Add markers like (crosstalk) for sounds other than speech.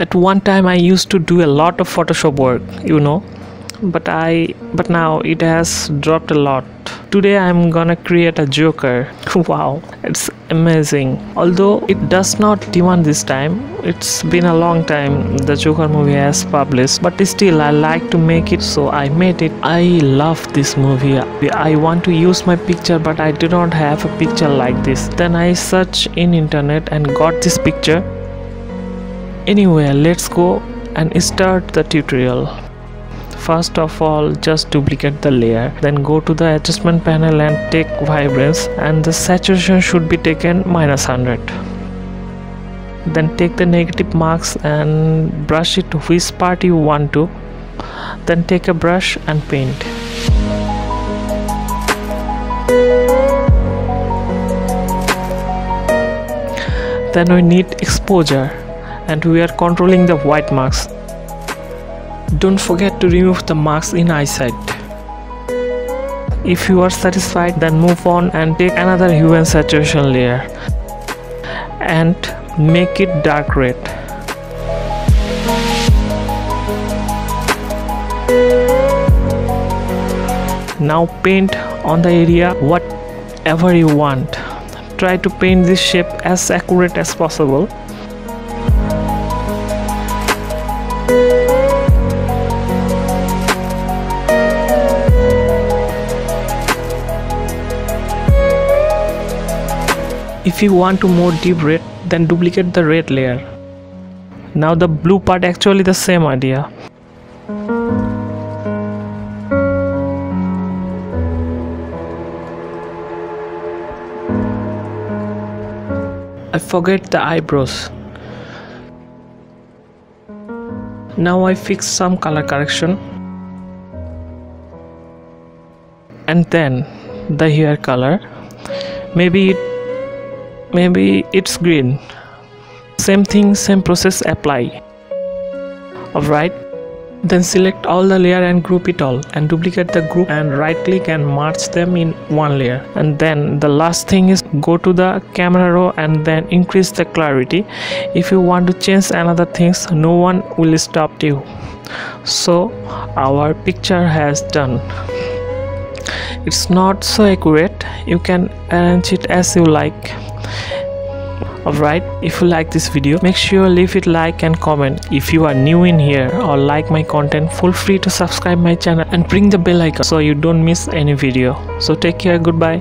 At one time I used to do a lot of Photoshop work, you know, but I but now it has dropped a lot. Today I'm gonna create a Joker. (laughs) wow, it's amazing. Although it does not demand this time, it's been a long time the Joker movie has published, but still I like to make it so I made it. I love this movie. I want to use my picture but I do not have a picture like this. Then I search in internet and got this picture anyway let's go and start the tutorial. First of all just duplicate the layer then go to the adjustment panel and take vibrance and the saturation should be taken minus 100 then take the negative marks and brush it to which part you want to then take a brush and paint. Then we need exposure and we are controlling the white marks. Don't forget to remove the marks in eyesight. If you are satisfied then move on and take another hue and saturation layer and make it dark red. Now paint on the area whatever you want. Try to paint this shape as accurate as possible If you want to more deep red, then duplicate the red layer. Now the blue part actually the same idea. I forget the eyebrows. Now I fix some color correction. And then the hair color. Maybe it maybe it's green. Same thing same process apply. Alright. Then select all the layer and group it all and duplicate the group and right click and merge them in one layer. And then the last thing is go to the camera raw and then increase the clarity. If you want to change another things no one will stop you. So our picture has done it's not so accurate. You can arrange it as you like. Alright if you like this video make sure leave it like and comment. If you are new in here or like my content feel free to subscribe my channel and ring the bell icon so you don't miss any video. So take care goodbye